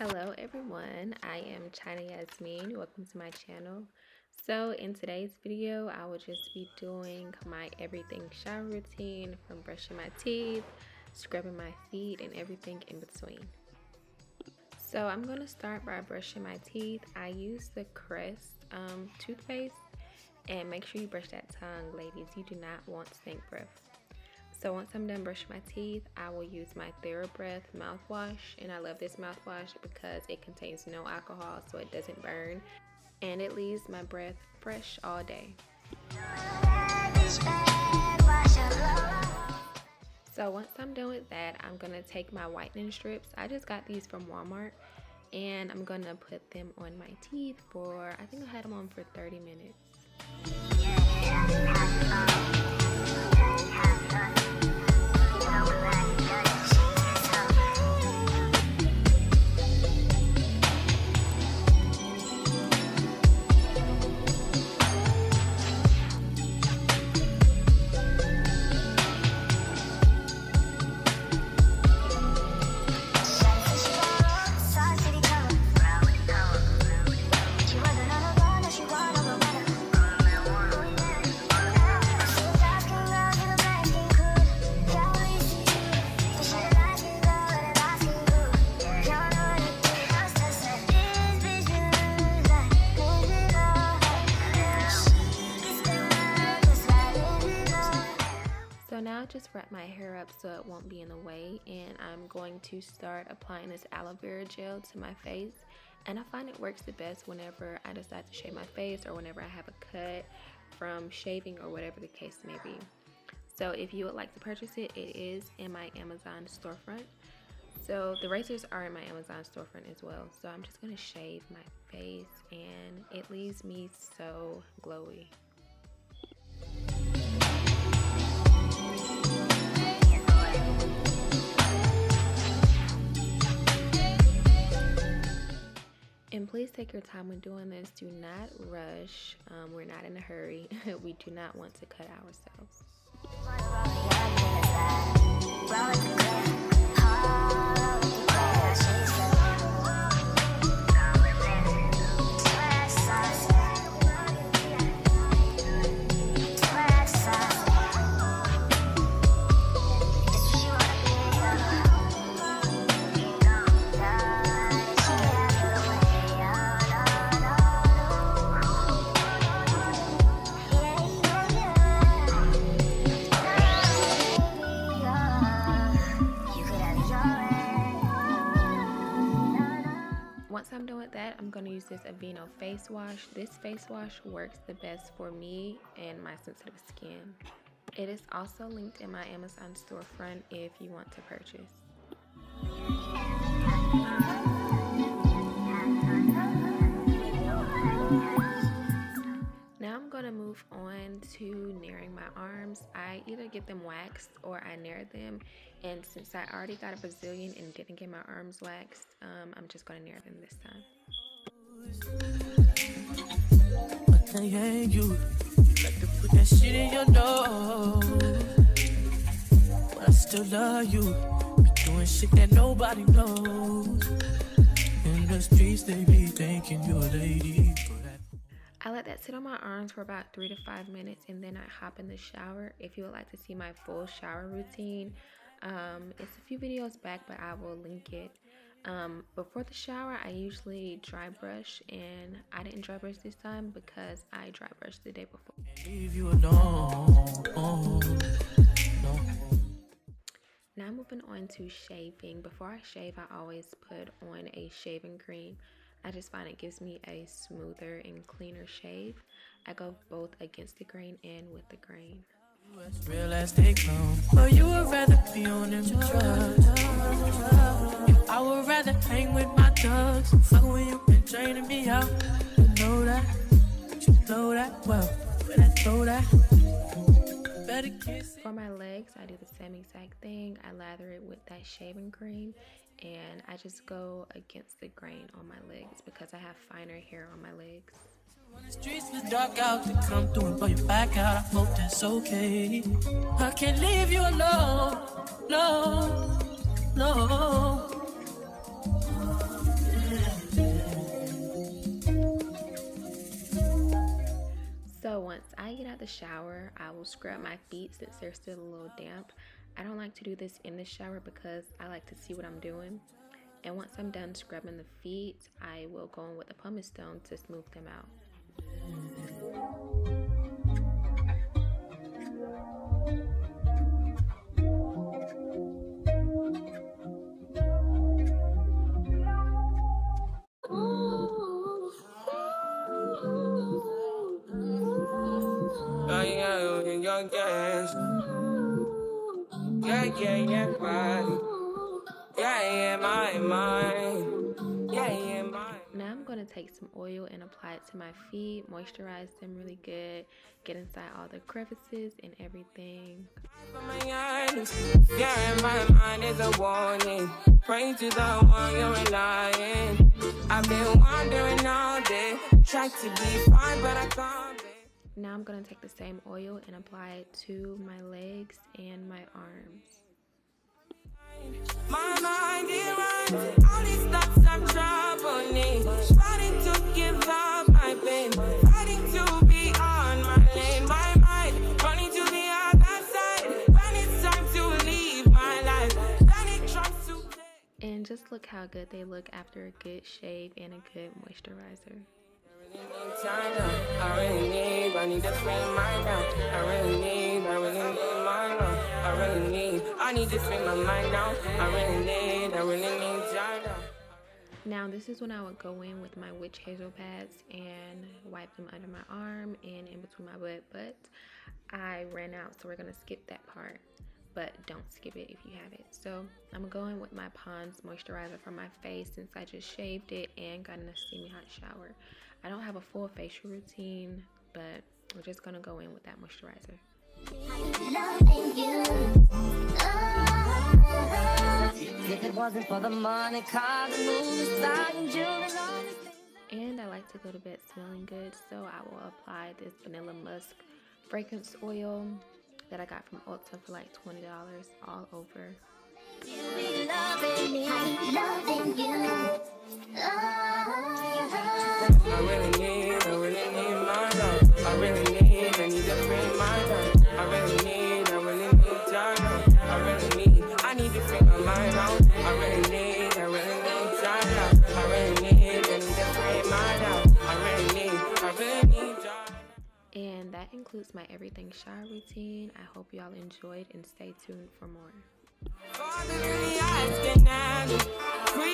Hello everyone, I am Chyna Yasmine. Welcome to my channel. So in today's video, I will just be doing my everything shower routine from brushing my teeth, scrubbing my feet, and everything in between. So I'm going to start by brushing my teeth. I use the Crest um, toothpaste and make sure you brush that tongue, ladies. You do not want stink breath. So once I'm done brushing my teeth, I will use my TheraBreath mouthwash. And I love this mouthwash because it contains no alcohol so it doesn't burn. And it leaves my breath fresh all day. So once I'm done with that, I'm going to take my whitening strips. I just got these from Walmart. And I'm going to put them on my teeth for, I think I had them on for 30 minutes. Wrap my hair up so it won't be in the way and I'm going to start applying this aloe vera gel to my face and I find it works the best whenever I decide to shave my face or whenever I have a cut from shaving or whatever the case may be. So if you would like to purchase it, it is in my Amazon storefront. So the razors are in my Amazon storefront as well. So I'm just going to shave my face and it leaves me so glowy. And please take your time when doing this. Do not rush. Um, we're not in a hurry. we do not want to cut ourselves. Once I'm done with that, I'm going to use this Aveeno face wash. This face wash works the best for me and my sensitive skin. It is also linked in my Amazon storefront if you want to purchase. Now I'm going to move on to nairing my arms. I either get them waxed or I nair them. And since I already got a Brazilian and didn't get my arms waxed, um, I'm just going to nair them this time. you like to put that shit in your nose. But I still love you. Be doing shit that nobody knows. In the streets, they be thinking you're a lady. I let that sit on my arms for about three to five minutes and then I hop in the shower. If you would like to see my full shower routine, um, it's a few videos back, but I will link it. Um, before the shower, I usually dry brush, and I didn't dry brush this time because I dry brushed the day before. Leave you alone. No. Now moving on to shaving. Before I shave, I always put on a shaving cream. I just find it gives me a smoother and cleaner shave. I go both against the grain and with the grain. Real they come, but you would rather be on them drugs. I would rather hang with my thugs, fuck when you been draining me out. You know that, you know that well. When I throw that. For my legs, I do the same exact thing. I lather it with that shaving cream and I just go against the grain on my legs because I have finer hair on my legs. When the streets was dark out, they come through and blow you back out. I hope that's okay. I can't leave you alone, no, no. So once I get out the shower, I will scrub my feet since they're still a little damp. I don't like to do this in the shower because I like to see what I'm doing. And once I'm done scrubbing the feet, I will go in with a pumice stone to smooth them out. Yeah, yeah, yeah. Yeah, yeah. Yeah, yeah. Now I'm gonna take some oil and apply it to my feet, moisturize them really good, get inside all the crevices and everything. Yeah, my mind is a warning. Pray to the one you're relying. I've been wandering all day, try to be fine, but I can't. Now I'm gonna take the same oil and apply it to my legs and my arms. My mind it runs, all these thoughts are troubling. Fighting to give up my pain, fighting to be on my lane. My mind running to the other side. When it's time to leave my life, then it tries to. And just look how good they look after a good shave and a good moisturizer. Now. This is when I would go in with my witch hazel pads and wipe them under my arm and in between my butt, but I ran out, so we're gonna skip that part but don't skip it if you have it. So I'm going with my Pond's moisturizer for my face since I just shaved it and got in a steamy hot shower. I don't have a full facial routine, but we're just gonna go in with that moisturizer. And I like to go to bed smelling good, so I will apply this Vanilla Musk fragrance oil that I got from Ulta for like $20 all over. I really Includes my everything shower routine. I hope y'all enjoyed and stay tuned for more.